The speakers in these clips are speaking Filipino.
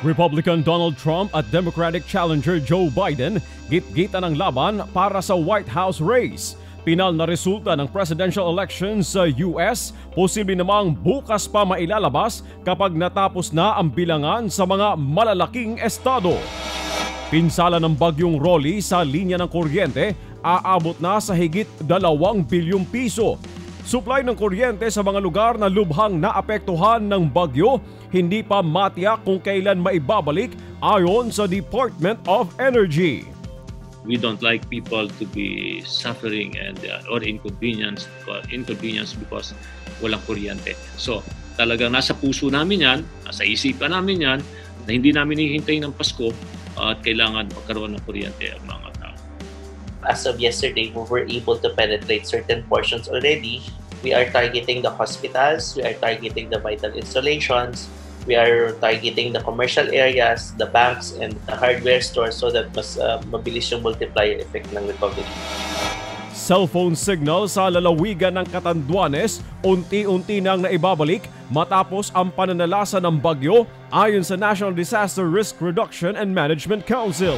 Republican Donald Trump at Democratic challenger Joe Biden git-gitan ang laban para sa White House race. Pinal na resulta ng presidential elections sa US, posible namang bukas pa mailalabas kapag natapos na ang bilangan sa mga malalaking estado. Pinsala ng bagyong Rolly sa linya ng kuryente, aabot na sa higit 2 bilyong piso. Supply ng kuryente sa mga lugar na lubhang naapektuhan ng bagyo hindi pa matiyak kung kailan maibabalik ayon sa Department of Energy. We don't like people to be suffering and uh, or inconvenience inconvenience because walang kuryente. So, talagang nasa puso namin 'yan, nasa isipan namin 'yan na hindi namin hihintay ng Pasko uh, at kailangan magkaroon ng kuryente ang mga tao. As of yesterday, we were able to penetrate certain portions already. We are targeting the hospitals, we are targeting the vital installations, we are targeting the commercial areas, the banks, and the hardware stores so that mas uh, mabilis yung multiplier effect ng recovery. Cellphone signal sa lalawigan ng Catanduanes unti-unti nang naibabalik matapos ang pananalasa ng bagyo ayon sa National Disaster Risk Reduction and Management Council.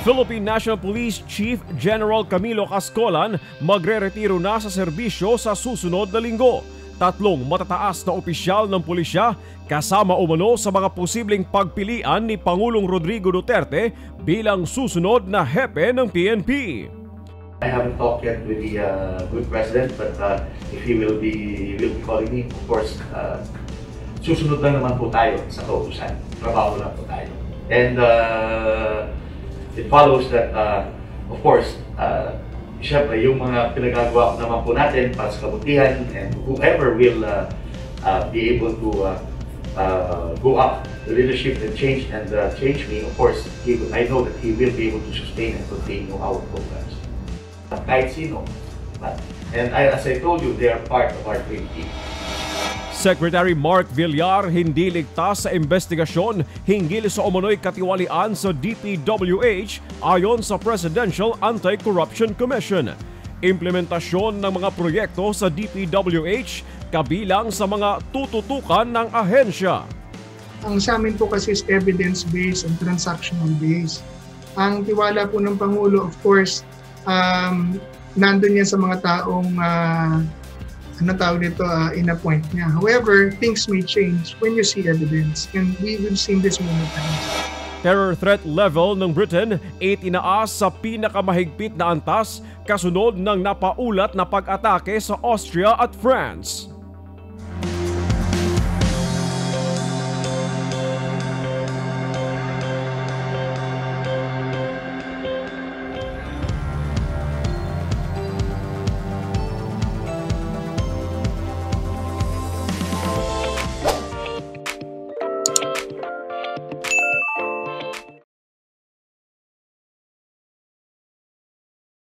Philippine National Police Chief General Camilo Cascolan magre-retiro na sa serbisyo sa susunod na linggo tatlong matataas na opisyal ng pulisya kasama umano sa mga posibleng pagpilian ni Pangulong Rodrigo Duterte bilang susunod na hepe ng PNP. I haven't talked yet with the uh, good president, but uh, if he will be will be calling me, of course, uh, susunod lang naman po tayo sa kautusan. Trabaho lang po tayo. And uh, it follows that, uh, of course, uh, Siyempre, yung mga pinagagawa naman po natin para sa kabutihan and whoever will uh, uh, be able to uh, uh, go up the leadership and change and uh, change me, of course, he will, I know that he will be able to sustain and continue our programs. Kahit sino. But, and I, as I told you, they are part of our team. Secretary Mark Villar hindi ligtas sa investigasyon hinggil sa umano'y katiwalian sa DPWH ayon sa Presidential Anti-Corruption Commission. Implementasyon ng mga proyekto sa DPWH kabilang sa mga tututukan ng ahensya. Ang sa amin po kasi is evidence-based and transactional-based. Ang tiwala po ng Pangulo, of course, um, nandun yan sa mga taong uh, ano tawag dito, uh, in-appoint niya. However, things may change when you see evidence and we will see this many times. Terror threat level ng Britain itinaas sa pinakamahigpit na antas kasunod ng napaulat na pag-atake sa Austria at France.